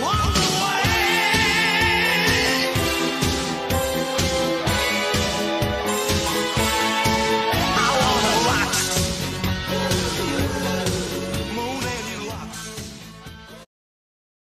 Walk away!